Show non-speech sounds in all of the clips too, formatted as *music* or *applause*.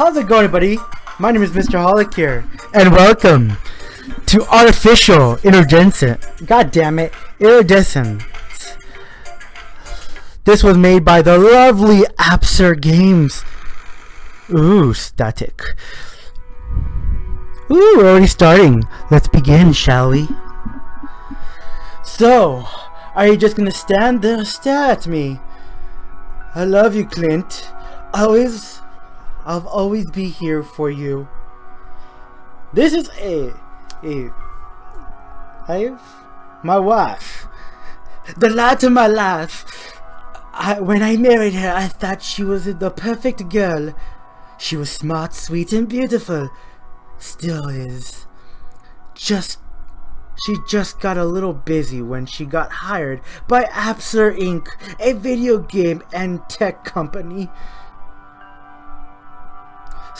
How's it going, buddy? My name is Mr. Holic here, and welcome to Artificial Iridescent. God damn it, Iridescent. This was made by the lovely Apsir Games. Ooh, static. Ooh, we're already starting. Let's begin, shall we? So, are you just gonna stand there and stare at me? I love you, Clint. Always, I'll always be here for you. This is a, a, I've, my wife, the light of my life. I, when I married her, I thought she was the perfect girl. She was smart, sweet, and beautiful. Still is. Just she just got a little busy when she got hired by Apsir Inc., a video game and tech company.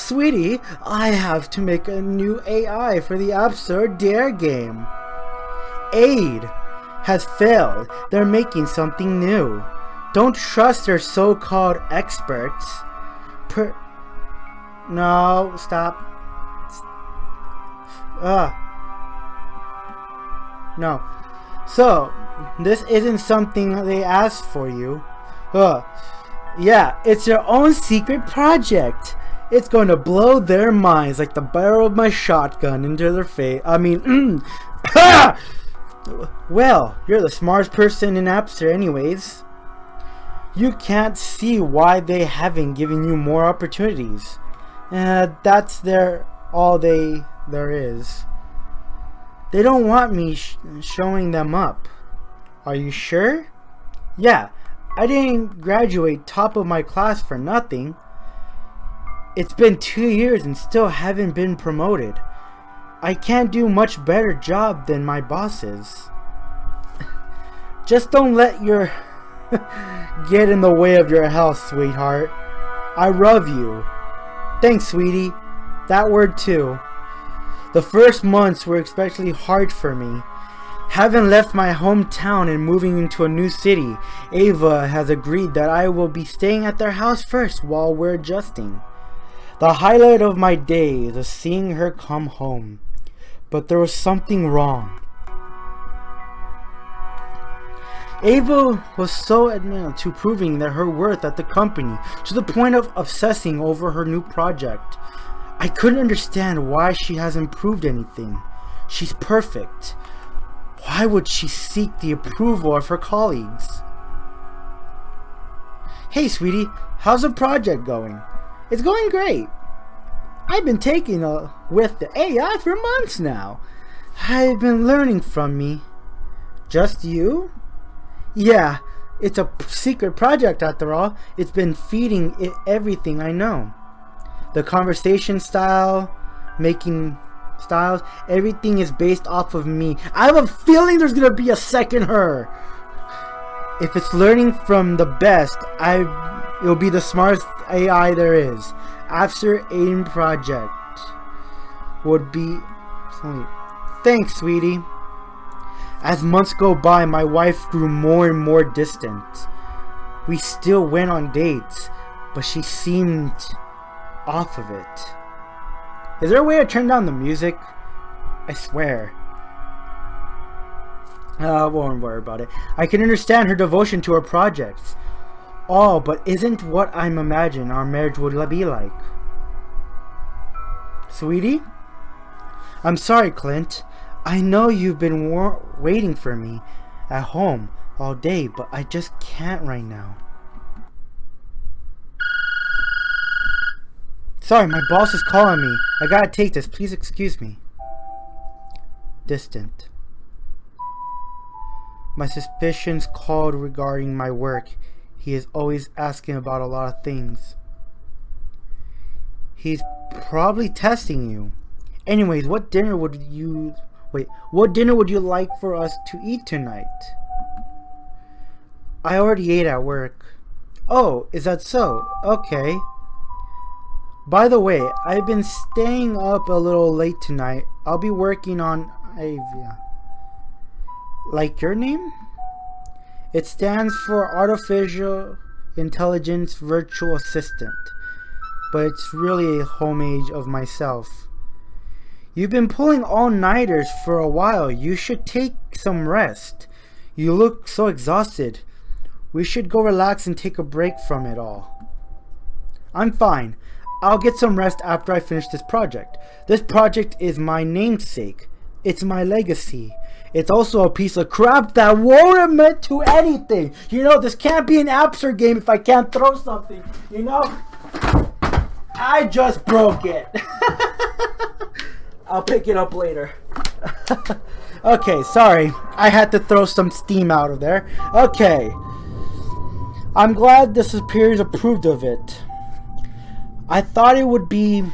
Sweetie, I have to make a new AI for the Apsir Dare game. Aid has failed. They're making something new. Don't trust their so-called experts. Per no, stop. Ugh. No. So, this isn't something they asked for you. Uh, yeah, it's your own secret project. It's going to blow their minds like the barrel of my shotgun into their face. I mean, *clears throat* mm, well, you're the smartest person in Apsir anyways. You can't see why they haven't given you more opportunities. Uh, that's their all they there is. They don't want me sh showing them up. Are you sure? Yeah, I didn't graduate top of my class for nothing. It's been two years and still haven't been promoted. I can't do much better job than my bosses. Just don't let your *laughs* get in the way of your health, sweetheart. I love you. Thanks, sweetie. That word too. The first months were especially hard for me. Having left my hometown and moving into a new city, Ava has agreed that I will be staying at their house first while we're adjusting. The highlight of my day is seeing her come home. But there was something wrong. Ava was so adamant to proving that her worth at the company to the point of obsessing over her new project. I couldn't understand why she hasn't proved anything. She's perfect. Why would she seek the approval of her colleagues? Hey sweetie, how's the project going? It's going great. I've been taking a with the AI for months now. I've been learning from me. Just you? Yeah, it's a secret project after all. It's been feeding it everything I know the conversation style, making styles, everything is based off of me. I have a feeling there's gonna be a second her. If it's learning from the best, I it'll be the smartest AI there is. After AIM Project would be Thanks, sweetie. As months go by, my wife grew more and more distant. We still went on dates, but she seemed off of it. Is there a way to turn down the music? I swear. Uh, I won't worry about it. I can understand her devotion to her projects. Oh, but isn't what I'm imagining our marriage would be like. Sweetie? I'm sorry, Clint. I know you've been waiting for me at home all day, but I just can't right now. Sorry, my boss is calling me. I gotta take this. Please excuse me. Distant. My suspicions called regarding my work. He is always asking about a lot of things. He's probably testing you. Anyways, what dinner would you... Wait, what dinner would you like for us to eat tonight? I already ate at work. Oh, is that so? Okay. By the way, I've been staying up a little late tonight. I'll be working on Avia. Like your name? It stands for Artificial Intelligence Virtual Assistant. but it's really a homage of myself. You've been pulling all-nighters for a while. You should take some rest. You look so exhausted. We should go relax and take a break from it all. I'm fine. I'll get some rest after I finish this project. This project is my namesake. It's my legacy. It's also a piece of crap that won't admit to anything. You know, this can't be an Apsir game if I can't throw something. You know? I just broke it. *laughs* I'll pick it up later. *laughs* okay, sorry. I had to throw some steam out of there. Okay. I'm glad the superiors approved of it. I thought it would be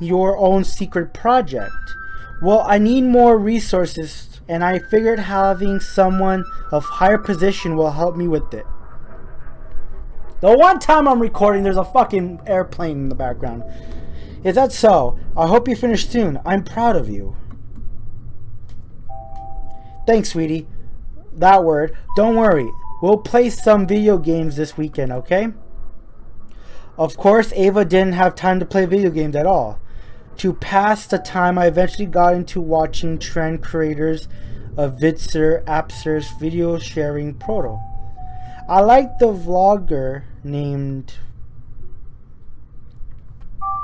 your own secret project. Well, I need more resources, and I figured having someone of higher position will help me with it. The one time I'm recording, there's a fucking airplane in the background. Is that so? I hope you finish soon. I'm proud of you. Thanks, sweetie. That word. Don't worry. We'll play some video games this weekend, okay? Of course, Ava didn't have time to play video games at all. To pass the time, I eventually got into watching trend creators of Vidsur Apsir's video sharing proto. I like the vlogger named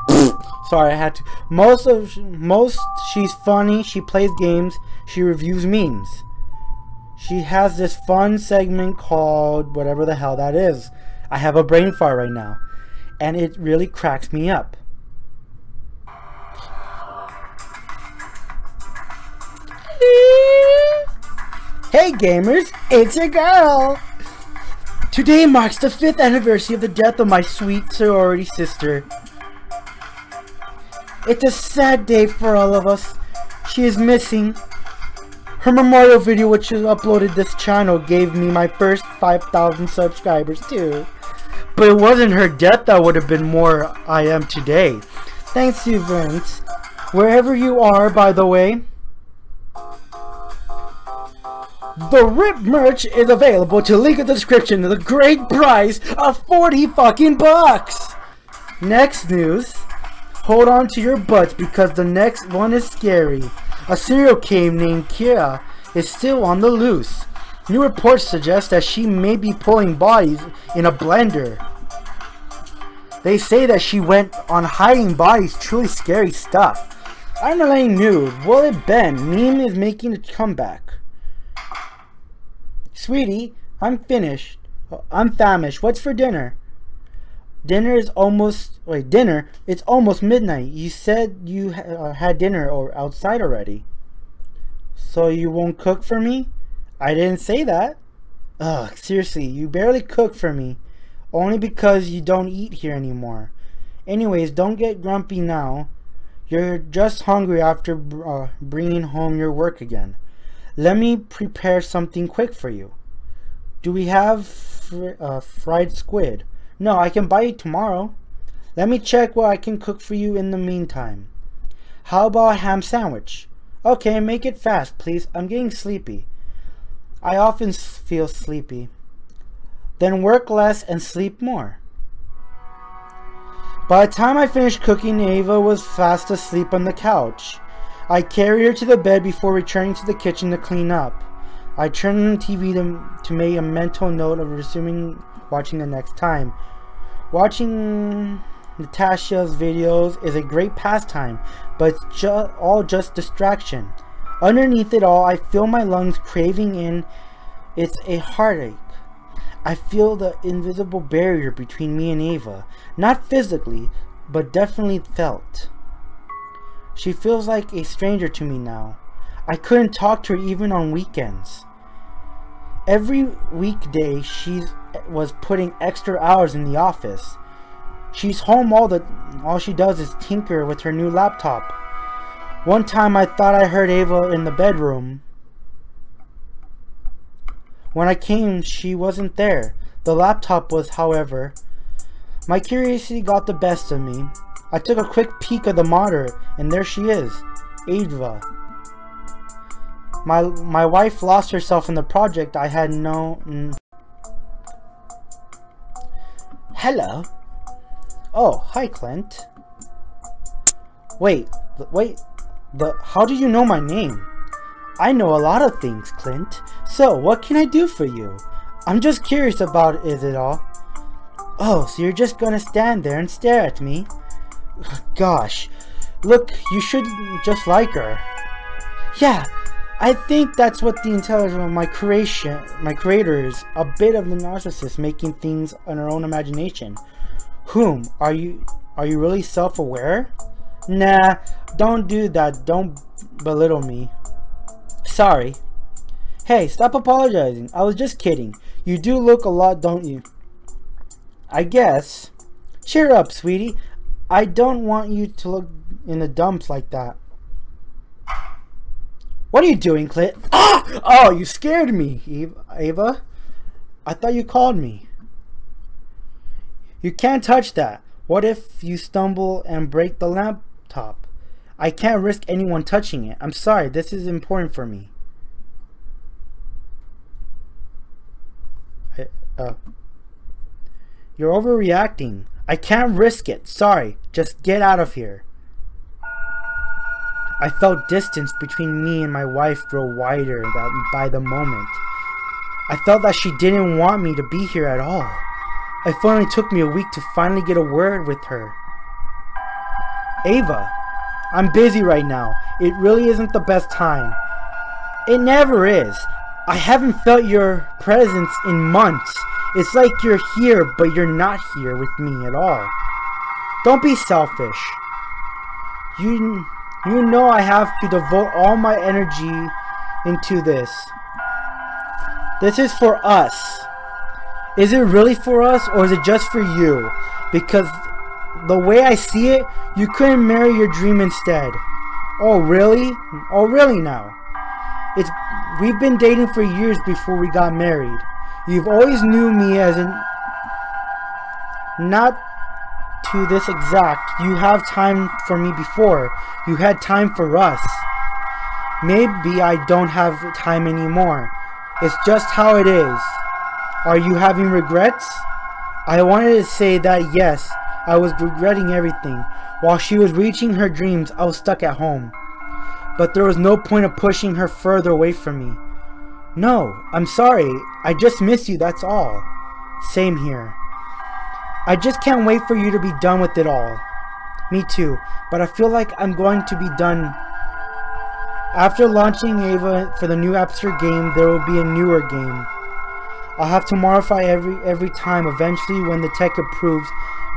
*coughs* Sorry, I had to. Most of most she's funny. She plays games. She reviews memes. She has this fun segment called whatever the hell that is. I have a brain fart right now and it really cracks me up. Hey gamers, it's your girl! Today marks the 5th anniversary of the death of my sweet sorority sister. It's a sad day for all of us. She is missing. Her memorial video which is uploaded this channel gave me my first 5,000 subscribers too. But it wasn't her death that would have been more I am today. Thanks you, Vince. Wherever you are, by the way. The RIP merch is available to link in the description at a great price of 40 fucking bucks! Next news. Hold on to your butts because the next one is scary. A serial killer named Kira is still on the loose. New reports suggest that she may be pulling bodies in a blender. They say that she went on hiding bodies, truly scary stuff. I'm laying nude. Will it bend? Meme is making a comeback. Sweetie, I'm finished. I'm famished. What's for dinner? Dinner is almost wait dinner. It's almost midnight. You said you uh, had dinner or outside already. So you won't cook for me? I didn't say that. Ugh, seriously, you barely cook for me. Only because you don't eat here anymore. Anyways, don't get grumpy now. You're just hungry after uh, bringing home your work again. Let me prepare something quick for you. Do we have fr uh, fried squid? No, I can buy it tomorrow. Let me check what I can cook for you in the meantime. How about a ham sandwich? Okay, make it fast, please. I'm getting sleepy. I often feel sleepy. Then work less and sleep more. By the time I finished cooking, Ava was fast asleep on the couch. I carried her to the bed before returning to the kitchen to clean up. I turned on the TV to, to make a mental note of resuming watching the next time. Watching Natasha's videos is a great pastime, but it's ju all just distraction. Underneath it all, I feel my lungs craving in. It's a heartache. I feel the invisible barrier between me and Ava. Not physically, but definitely felt. She feels like a stranger to me now. I couldn't talk to her even on weekends. Every weekday she was putting extra hours in the office. She's home all the all she does is tinker with her new laptop. One time I thought I heard Ava in the bedroom. When I came, she wasn't there. The laptop was, however. My curiosity got the best of me. I took a quick peek of the monitor, and there she is, Ava. My, my wife lost herself in the project I had no... Hello? Oh, hi, Clint. Wait, wait, the, how do you know my name? I know a lot of things, Clint. So, what can I do for you? I'm just curious about is it all. Oh, so you're just gonna stand there and stare at me? Gosh, look, you should just like her. Yeah, I think that's what the intelligence of my creation, my creator is, a bit of the narcissist making things on her own imagination. Whom, are you, are you really self-aware? Nah, don't do that. Don't belittle me. Sorry. Hey, stop apologizing. I was just kidding. You do look a lot, don't you? I guess. Cheer up, sweetie. I don't want you to look in the dumps like that. What are you doing, Clint? Ah! Oh, you scared me, Ava. I thought you called me. You can't touch that. What if you stumble and break the laptop? I can't risk anyone touching it. I'm sorry, this is important for me. Uh, you're overreacting. I can't risk it. Sorry, just get out of here. I felt distance between me and my wife grow wider by the moment. I felt that she didn't want me to be here at all. It finally took me a week to finally get a word with her. Ava, I'm busy right now. It really isn't the best time. It never is. I haven't felt your presence in months. It's like you're here, but you're not here with me at all. Don't be selfish. You, you know I have to devote all my energy into this. This is for us. Is it really for us or is it just for you? Because the way I see it, you couldn't marry your dream instead. Oh, really? Oh, really now? It's we've been dating for years before we got married. You've always knew me as an not to this exact. You have time for me before. You had time for us. Maybe I don't have time anymore. It's just how it is. Are you having regrets? I wanted to say that yes, I was regretting everything. While she was reaching her dreams, I was stuck at home. But there was no point of pushing her further away from me. No, I'm sorry. I just miss you, that's all. Same here. I just can't wait for you to be done with it all. Me too, but I feel like I'm going to be done. After launching Ava for the new App Store game, there will be a newer game. I'll have to modify every every time. Eventually, when the tech approves,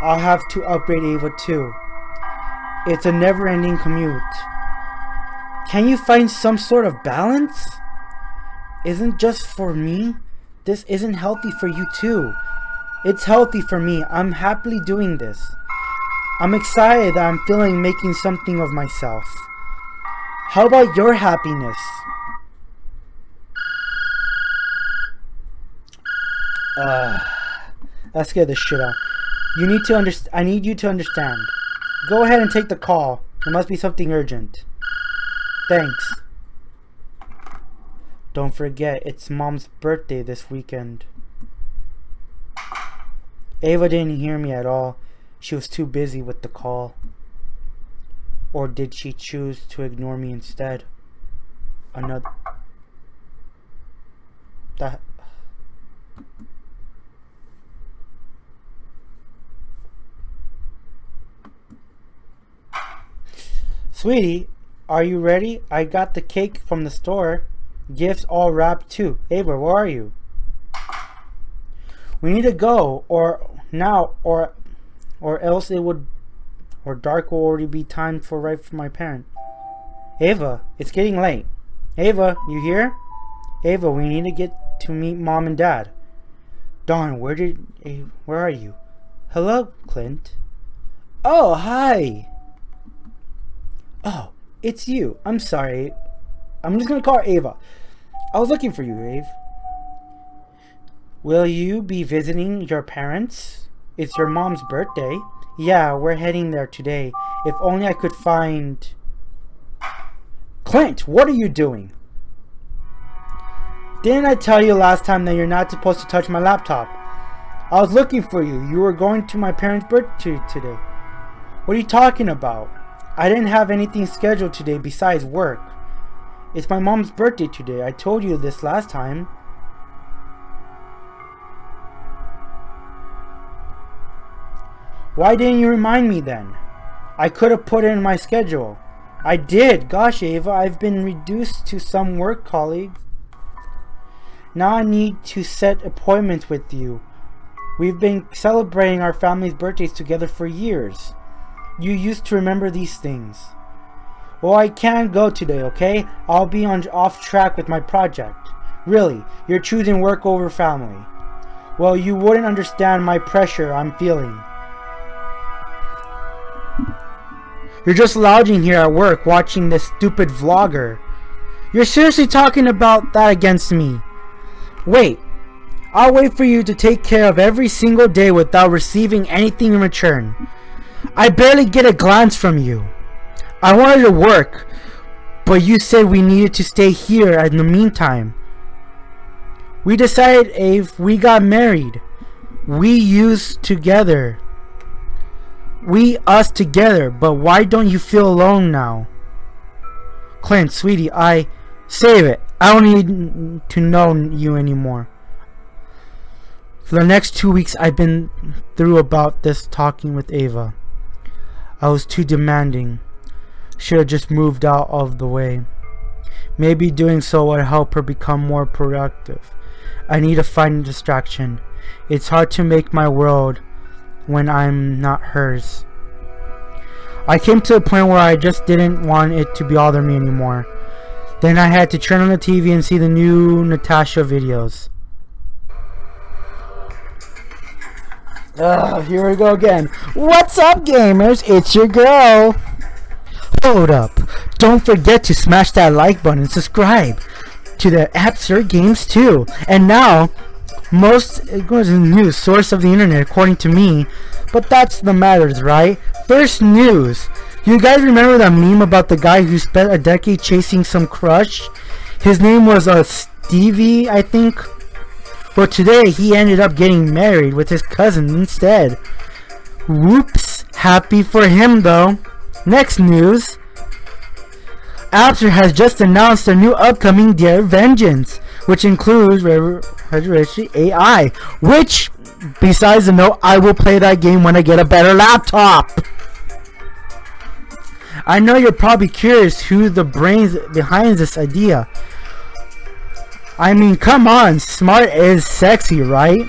I'll have to upgrade Ava too. It's a never-ending commute. Can you find some sort of balance? Isn't just for me? This isn't healthy for you too. It's healthy for me. I'm happily doing this. I'm excited that I'm feeling making something of myself. How about your happiness? Uh, that scared the shit out. You need to understand. I need you to understand. Go ahead and take the call. There must be something urgent. Thanks. Don't forget, it's mom's birthday this weekend. Ava didn't hear me at all. She was too busy with the call. Or did she choose to ignore me instead? Another... That... Sweetie, are you ready? I got the cake from the store. Gifts all wrapped too. Ava, where are you? We need to go, or now, or or else it would, or dark will already be time for right for my parent. Ava, it's getting late. Ava, you here? Ava, we need to get to meet mom and dad. Darn, where did, eh, where are you? Hello, Clint. Oh, hi. Oh, it's you. I'm sorry. I'm just gonna call her Ava. I was looking for you, Ave. Will you be visiting your parents? It's your mom's birthday. Yeah, we're heading there today. If only I could find... Clint, what are you doing? Didn't I tell you last time that you're not supposed to touch my laptop? I was looking for you. You were going to my parents' birthday today. What are you talking about? I didn't have anything scheduled today besides work. It's my mom's birthday today. I told you this last time. Why didn't you remind me then? I could have put it in my schedule. I did. Gosh, Ava, I've been reduced to some work colleagues. Now I need to set appointments with you. We've been celebrating our family's birthdays together for years. You used to remember these things. Well, I can't go today, okay? I'll be on off track with my project. Really, you're choosing work over family. Well, you wouldn't understand my pressure I'm feeling. You're just lounging here at work watching this stupid vlogger. You're seriously talking about that against me. Wait, I'll wait for you to take care of every single day without receiving anything in return. I barely get a glance from you. I wanted to work, but you said we needed to stay here in the meantime. We decided if we got married. We used together. We us together, but why don't you feel alone now? Clint, sweetie, I save it. I don't need to know you anymore. For the next two weeks I've been through about this talking with Ava. I was too demanding. Should have just moved out of the way. Maybe doing so would help her become more productive. I need to find a distraction. It's hard to make my world when I'm not hers. I came to a point where I just didn't want it to bother me anymore. Then I had to turn on the TV and see the new Natasha videos. Ugh, here we go again. What's up, gamers? It's your girl. Hold up. Don't forget to smash that like button and subscribe to the Apsir Games too. And now, most it goes in news source of the internet according to me, but that's the matters, right? First news. You guys remember that meme about the guy who spent a decade chasing some crush? His name was uh, Stevie, I think. But today he ended up getting married with his cousin instead. Whoops. Happy for him though. Next news. Apsir has just announced a new upcoming Dare Vengeance, which includes Registry AI, which, besides the note, I will play that game when I get a better laptop. I know you're probably curious who the brains behind this idea. I mean, come on, smart is sexy, right?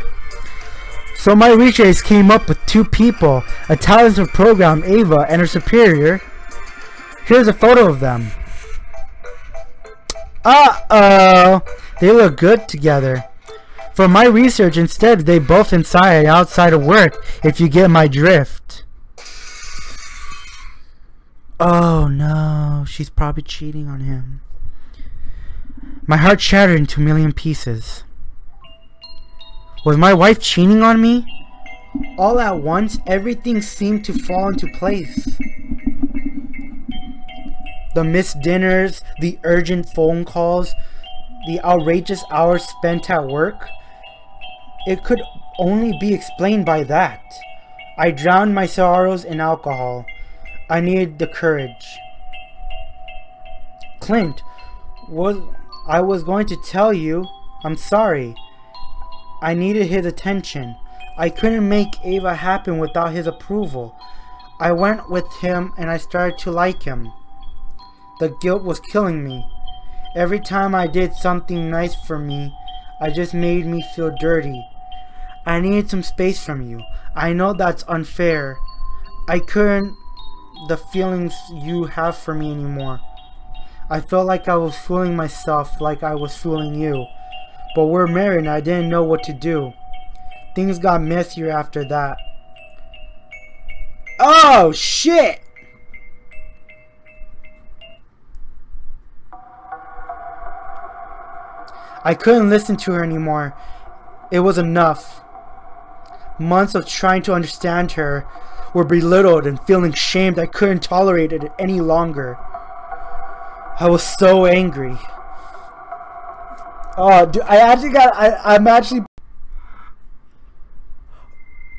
So my research came up with two people, a talented program, Ava, and her superior. Here's a photo of them. Uh-oh, they look good together. For my research, instead, they both inside and outside of work, if you get my drift. Oh no, she's probably cheating on him. My heart shattered into a million pieces. Was my wife cheating on me? All at once, everything seemed to fall into place. The missed dinners, the urgent phone calls, the outrageous hours spent at work. It could only be explained by that. I drowned my sorrows in alcohol. I needed the courage. Clint, was I was going to tell you, I'm sorry. I needed his attention. I couldn't make Ava happen without his approval. I went with him and I started to like him. The guilt was killing me. Every time I did something nice for me, I just made me feel dirty. I needed some space from you. I know that's unfair. I couldn't the feelings you have for me anymore. I felt like I was fooling myself like I was fooling you. But we're married and I didn't know what to do. Things got messier after that. Oh, shit! I couldn't listen to her anymore. It was enough. Months of trying to understand her were belittled and feeling shamed I couldn't tolerate it any longer. I was so angry. Oh, dude, I actually got. I, I'm actually.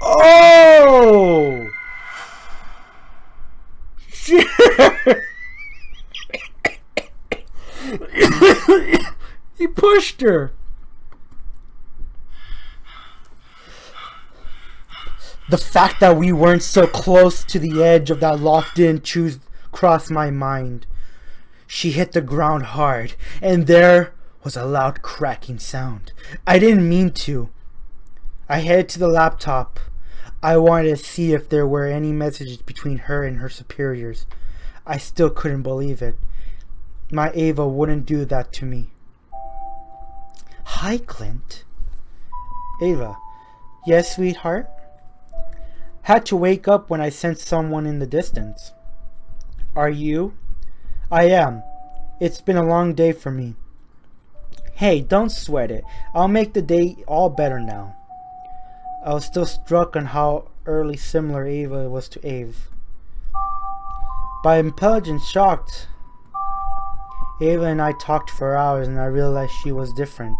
Oh! *laughs* he pushed her. The fact that we weren't so close to the edge of that didn't choose cross my mind. She hit the ground hard, and there was a loud cracking sound. I didn't mean to. I headed to the laptop. I wanted to see if there were any messages between her and her superiors. I still couldn't believe it. My Ava wouldn't do that to me. Hi, Clint. Ava. Yes, sweetheart? Had to wake up when I sensed someone in the distance. Are you? I am. It's been a long day for me. Hey, don't sweat it. I'll make the day all better now. I was still struck on how early similar Ava was to Ave. By intelligence shocked, Ava and I talked for hours and I realized she was different.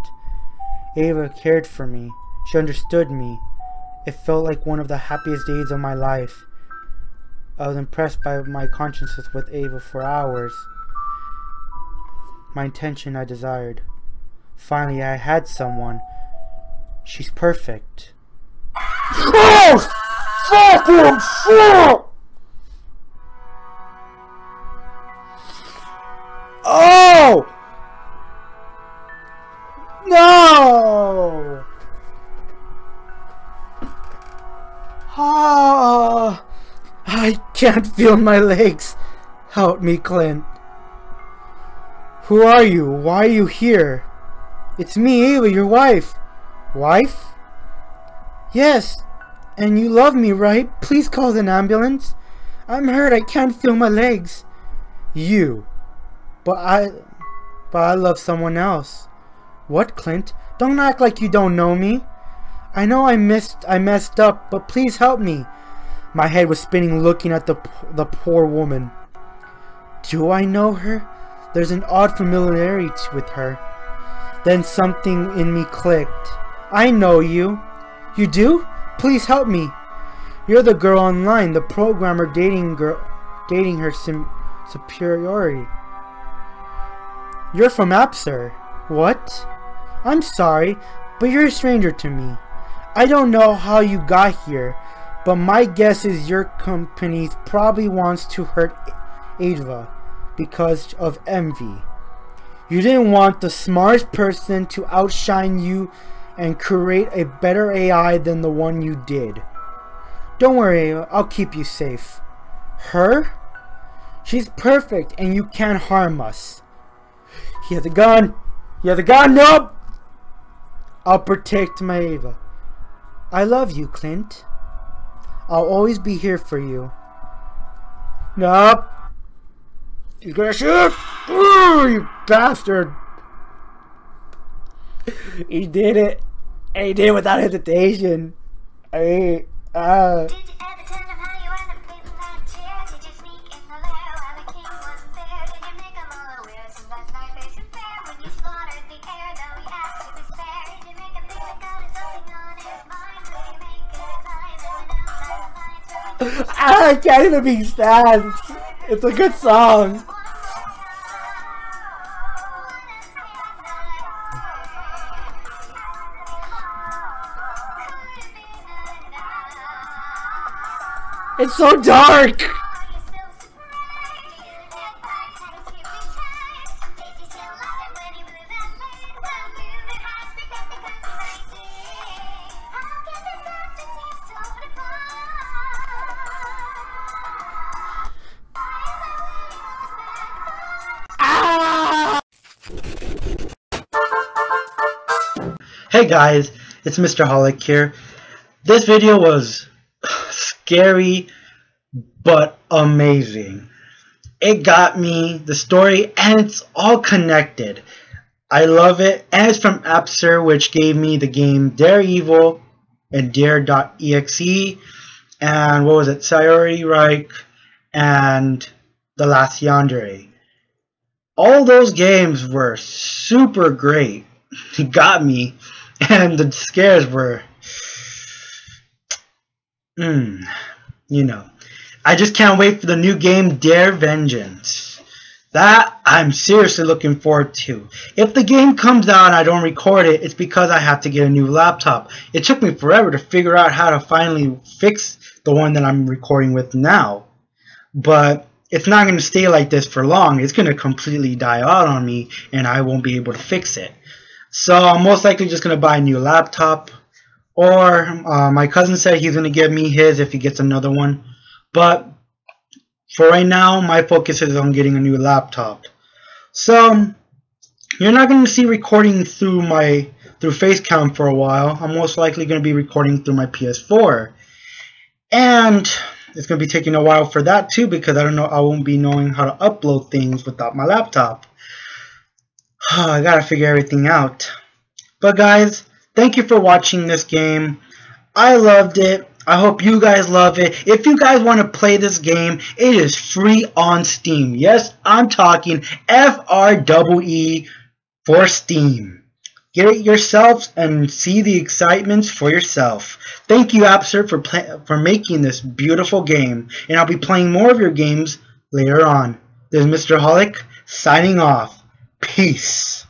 Ava cared for me. She understood me. It felt like one of the happiest days of my life. I was impressed by my consciences with Ava for hours. My intention I desired. Finally, I had someone. She's perfect. Oh! Fucking shit! Oh! No! Ah! I can't feel my legs. Help me, Clint. Who are you? Why are you here? It's me, Ava, your wife. Wife? Yes. And you love me, right? Please call an ambulance. I'm hurt. I can't feel my legs. You. But I... But I love someone else. What, Clint? Don't act like you don't know me. I know I missed... I messed up, but please help me. My head was spinning looking at the, the poor woman. Do I know her? There's an odd familiarity with her. Then something in me clicked. I know you. You do? Please help me. You're the girl online, the programmer dating girl, dating her sim superiority. You're from Apsir. What? I'm sorry, but you're a stranger to me. I don't know how you got here, but my guess is your company probably wants to hurt Ava because of envy. You didn't want the smartest person to outshine you and create a better AI than the one you did. Don't worry, I'll keep you safe. Her? She's perfect and you can't harm us. He has a gun. He has a gun. Nope. I'll protect my Ava. I love you, Clint. I'll always be here for you. Nope. He's gonna shoot! Ooh, you bastard! he did it. And he did it without hesitation. I, uh... I can't even be sad. It's a good song. It's so dark! Hey guys, it's Mr. Holic here. This video was scary but amazing. It got me, the story, and it's all connected. I love it, and it's from Apsir, which gave me the game Dare Evil and Dare.exe, and what was it, Sayori Reich, and The Last Yandere. All those games were super great. *laughs* It got me, and the scares were Hmm, you know. I just can't wait for the new game Dare Vengeance. That I'm seriously looking forward to. If the game comes out and I don't record it, it's because I have to get a new laptop. It took me forever to figure out how to finally fix the one that I'm recording with now. But it's not going to stay like this for long. It's going to completely die out on me and I won't be able to fix it. So I'm most likely just going to buy a new laptop. Or uh, my cousin said he's going to give me his if he gets another one. But for right now, my focus is on getting a new laptop. So you're not going to see recording through my through Facecam for a while. I'm most likely going to be recording through my PS4. And it's going to be taking a while for that too because I don't know I won't be knowing how to upload things without my laptop. I got to figure everything out. But guys, thank you for watching this game. I loved it. I hope you guys love it. If you guys want to play this game, it is free on Steam. Yes, I'm talking F-R-E-E for Steam. Get it yourselves and see the excitements for yourself. Thank you, Apsir, for, for making this beautiful game. And I'll be playing more of your games later on. This is Mr. Holic signing off. Peace.